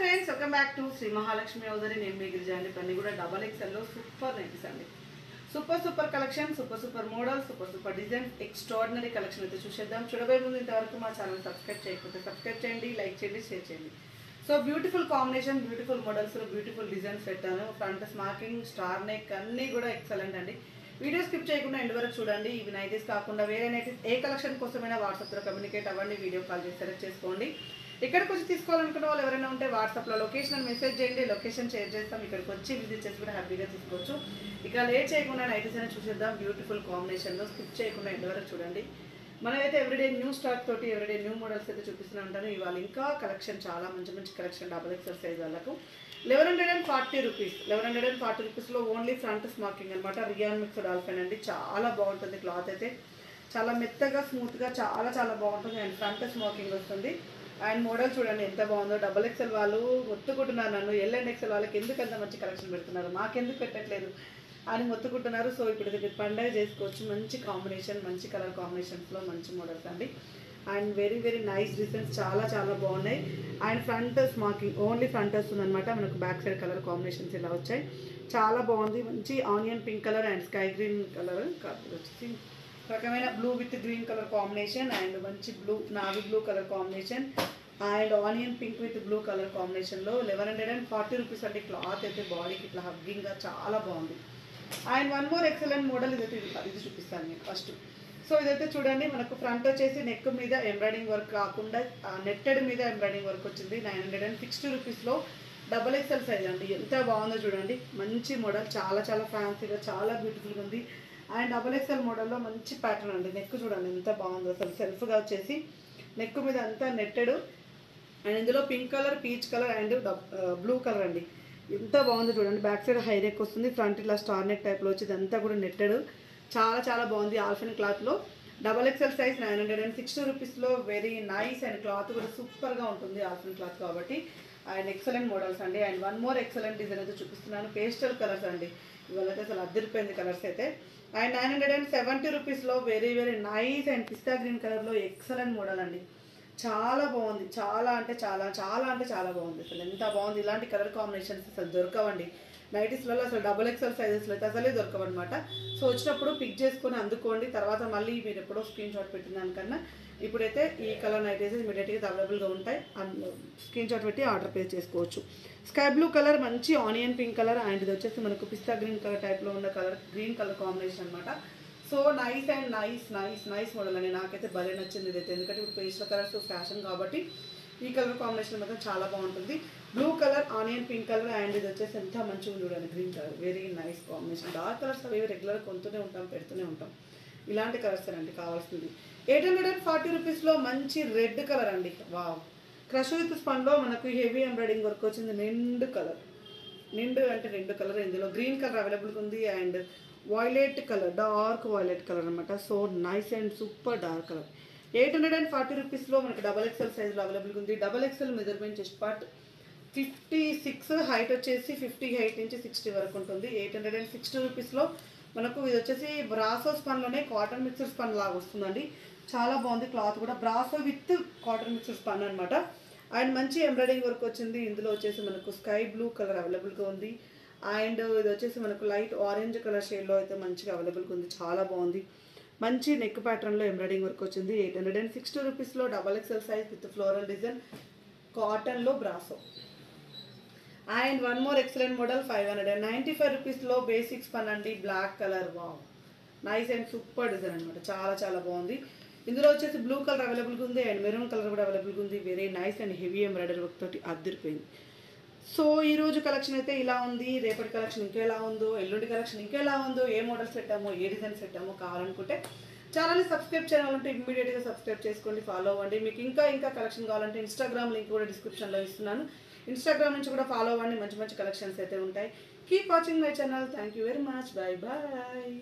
Friends welcome back to Shri Mahalakshmi అవుదని నేను మీ గిరిజా అండి. పని కూడా డబల్ ఎక్స్ఎల్లో సూపర్ నైటీస్ అండి. Super super collection super super model super super design extraordinary collection అయితే చూసేద్దాం. చూడబోయే ముందు ఇంతవరకు మా ఛానల్ సబ్స్క్రైబ్ చేయకపోతే సబ్స్క్రైబ్ చేయండి లైక్ చేయండి షేర్ చేయండి. సో బ్యూటిఫుల్ కాంబినేషన్ బ్యూటిఫుల్ మోడల్స్లో బ్యూటిఫుల్ డిజైన్స్ పెట్టాను. ఫ్రంట్ స్మార్కింగ్ స్టార్ నెక్ అన్నీ కూడా ఎక్సలెంట్ అండి. వీడియో స్కిప్ చేయకుండా ఎండ్ వరకు చూడండి. ఇవి నైటీస్ కాకుండా వేరే నైటీస్ ఏ కలెక్షన్ కోసమైనా వాట్సాప్లో కమ్యూనికేట్ అవ్వండి వీడియో కాల్ చేసి సెలెక్ట్ చేసుకోండి. ఇక్కడికి వచ్చి తీసుకోవాలనుకున్న వాళ్ళు ఎవరైనా ఉంటే వాట్సాప్లో లొకేషన్ మెసేజ్ చేయండి లొకేషన్ షేర్ చేస్తాం ఇక్కడికి వచ్చి విజిట్ చేసి కూడా హ్యాపీగా తీసుకోవచ్చు. ఇక లేట్ చేయకుండా నైటీస్ అయినా చూసేద్దాం. బ్యూటిఫుల్ కాంబినేషన్లో స్కిప్ చేయకుండా ఎండ్ చూడండి. మనమైతే ఎవ్రీడే న్యూ స్టాక్ తోటి ఎవ్రీడే న్యూ మోడల్స్ అయితే చూపిస్తూనే ఉంటాను ఇవాళ ఇంకా కలెక్షన్ చాలా మంచి మంచి కలెక్షన్ డబల్ ఎక్సెల్ సైజ్ వాళ్ళకు. Eleven hundred and forty rupees eleven hundred and forty రూపీస్లో ఓన్లీ ఫ్రంట్ స్మాకింగ్ అనమాట రియాన్ మిక్స్డ్ ఆల్ఫెన్ అండి. చాలా బాగుంటుంది క్లాత్ అయితే. చాలా మెత్తగా స్మూత్గా చాలా చాలా బాగుంటుంది. అండ్ ఫ్రంట్ స్మోకింగ్ వస్తుంది. అండ్ మోడల్ చూడండి ఎంత బాగుందో. డబల్ ఎక్సెల్ వాళ్ళు ఒత్తుకుంటున్నారు నన్ను. ఎల్ అండ్ ఎక్సెల్ వాళ్ళకి ఎందుకు అంత మంచి కలెక్షన్ పెడుతున్నారు? మాకెందుకు పెట్టట్లేదు? అని మొత్తుకుంటున్నారు. సో ఇప్పుడు ఇది పండగ చేసుకోవచ్చు. మంచి కాంబినేషన్ మంచి కలర్ కాంబినేషన్స్లో మంచి మోడల్స్ అండి. And very very nice designs చాలా చాలా బాగున్నాయి. And front smocking only front ఉందన్నమాట. మనకు బ్యాక్ సైడ్ కలర్ కాంబినేషన్స్ ఇలా వచ్చాయి. చాలా బాగుంది. మంచి onion pink colour and sky green colour వచ్చేసి రకమైన blue with green colour combination and మంచి blue navy blue colour combination and onion pink with blue colour కాంబినేషన్లో eleven hundred and forty rupees అంటే క్లాత్ అయితే బాడీకి ఇట్లా హగ్గింగ్గా చాలా బాగుంది. And one more excellent model ఇదైతే ఇది ఇది చూపిస్తాను మీకు ఫస్ట్ సో ఇదైతే చూడండి మనకు ఫ్రంట్ వచ్చేసి నెక్ మీద ఎంబ్రాయిడింగ్ వర్క్ కాకుండా నెట్టెడ్ మీద ఎంబ్రాయిడింగ్ వర్క్ వచ్చింది. నైన్ హండ్రెడ్ అండ్ సిక్స్టీ రూపీస్లో డబల్ ఎక్సెల్ సైజ్ అండి. ఎంత బాగుందో చూడండి. మంచి మోడల్ చాలా చాలా ఫ్యాన్సీగా చాలా బ్యూటిఫుల్గా ఉంది. అండ్ డబల్ ఎక్సెల్ మోడల్లో మంచి ప్యాటర్న్ అండి. నెక్ చూడండి ఎంత బాగుందో. అసలు సెల్ఫ్గా వచ్చేసి నెక్ మీద అంతా నెట్టెడ్ అండ్ ఇందులో pink colour peach colour and blue colour అండి. ఎంత బాగుందో చూడండి. బ్యాక్ సైడ్ హై నెక్ వస్తుంది. ఫ్రంట్ ఇట్లా స్టార్ నెక్ టైప్లో వచ్చి ఇదంతా కూడా నెట్టెడ్ చాలా చాలా బాగుంది ఆల్ఫిన్ క్లాత్లో double XL size nine hundred and sixty రూపీస్లో వెరీ నైస్ అండ్ క్లాత్ కూడా సూపర్గా ఉంటుంది ఆల్ఫిన్ క్లాత్ కాబట్టి. అండ్ ఎక్సలెంట్ మోడల్స్ అండి. And one more excellent design అయితే చూపిస్తున్నాను. పేస్టల్ కలర్స్ అండి. ఇవాళైతే అసలు అద్దరిపోయింది కలర్స్ అయితే. And nine hundred and seventy రూపీస్లో very very nice and pista green కలర్లో ఎక్సలెంట్ మోడల్ అండి. చాలా బాగుంది. చాలా అంటే చాలా చాలా అంటే చాలా బాగుంది. అసలు ఎంత బాగుంది. ఇలాంటి కలర్ కాంబినేషన్స్ అసలు దొరకవండి. నైటీస్లలో అసలు డబుల్ ఎక్సెల్ సైజెస్లో అయితే అసలే దొరకవన్నమాట. సో వచ్చినప్పుడు పిక్ చేసుకొని అందుకోండి తర్వాత మళ్ళీ మీరు ఎప్పుడో స్క్రీన్ షాట్ పెట్టిన దానికన్నా ఇప్పుడైతే ఈ కలర్ నైటీస్ ఇమీడియట్గా అవైలబుల్గా ఉంటాయి. స్క్రీన్ షాట్ పెట్టి ఆర్డర్ ప్లేస్ చేసుకోవచ్చు. స్కై బ్లూ కలర్ మంచి ఆనియన్ పింక్ కలర్ అండ్ ఇది వచ్చేసి మనకు పిస్తా గ్రీన్ కలర్ టైప్లో ఉన్న కలర్ గ్రీన్ కలర్ కాంబినేషన్ అనమాట so nice and nice nice nice model అని నాకైతే భలే నచ్చింది ఇదైతే. ఎందుకంటే ఇప్పుడు పేస్టల్ కలర్స్ ఫ్యాషన్ కాబట్టి ఈ కలర్ కాంబినేషన్ మాత్రం చాలా బాగుంటుంది. Blue colour onion pink colour and ఇది వచ్చేసి ఎంత మంచిగా ఉంది చూడండి green colour very nice combination dark colours అవి రెగ్యులర్ కొంటూనే ఉంటాం పెడుతూనే ఉంటాం. ఇలాంటి కలర్స్ అండి కావాల్సింది ఎయిట్ హండ్రెడ్ అండ్ ఫార్టీ రూపీస్లో మంచి రెడ్ కలర్ అండి. వావ్ క్రష్ విత్ స్పన్లో మనకు హెవీ ఎంబ్రాయిడింగ్ వర్క్ వచ్చింది నిండు కలర్ నిండు అంటే రెండు కలర్ ఇందులో. గ్రీన్ కలర్ అవైలబుల్గా ఉంది and violet colour dark violet colour అనమాట so nice and super dark colour eight hundred and forty రూపీస్లో మనకి డబల్ ఎక్స్ఎల్ సైజులో అవైలబుల్గా ఉంది. Double XL measurement chest part fifty six height వచ్చేసి ఫిఫ్టీ హైట్ నుంచి సిక్స్టీ వరకు ఉంటుంది. ఎయిట్ హండ్రెడ్ అండ్ సిక్స్టీ రూపీస్లో మనకు ఇది వచ్చేసి బ్రాసో స్పన్లోనే కాటన్ మిక్సర్ స్పన్ లాగా వస్తుందండి. చాలా బాగుంది క్లాత్ కూడా. Brasso with cotton mixer spun అనమాట అండ్ మంచి ఎంబ్రాయిడింగ్ వర్క్ వచ్చింది. ఇందులో వచ్చేసి మనకు స్కై బ్లూ కలర్ అవైలబుల్గా ఉంది. అండ్ ఇది వచ్చేసి మనకు లైట్ ఆరెంజ్ కలర్ షేడ్లో అయితే మంచిగా అవైలబుల్గా ఉంది. చాలా బాగుంది. మంచి నెక్ ప్యాటర్న్లో ఎంబ్రాయిడింగ్ వర్క్ వచ్చింది. ఎయిట్ హండ్రెడ్ అండ్ సిక్స్టీ రూపీస్లో double XL size with floral design కాటన్లో brasso and one more excellent model five hundred and ninety five రూపీస్లో బేసిక్స్ పన్ అండి black colour wow nice and super design అనమాట చాలా చాలా బాగుంది. ఇందులో వచ్చేసి బ్లూ కలర్ అవైలబుల్గా ఉంది అండ్ మెరూన్ కలర్ కూడా అవైలబుల్గా ఉంది. Very nice and heavy embroidery work తోటి అద్దరిపోయింది. సో ఈ రోజు కలెక్షన్ అయితే ఇలా ఉంది. రేపటి కలెక్షన్ ఇంకెలా ఉందో ఎల్లుండి కలెక్షన్ ఇంకెలా ఉందో ఏ మోడల్స్ పెట్టామో ఏ డిజైన్స్ పెట్టామో కావాలనుకుంటే ఛానల్ని సబ్స్క్రైబ్ చేయాలంటే ఇమ్మీడియట్గా సబ్స్క్రైబ్ చేసుకోండి ఫాలో అవ్వండి. మీకు ఇంకా ఇంకా కలెక్షన్ కావాలంటే ఇన్స్టాగ్రామ్ లింక్ కూడా డిస్క్రిప్షన్లో ఇస్తున్నాను. ఇన్స్టాగ్రామ్ నుంచి కూడా ఫాలో అవ్వండి మంచి మంచి కలెక్షన్స్ అయితే ఉంటాయి. Keep watching my channel thank you very much bye bye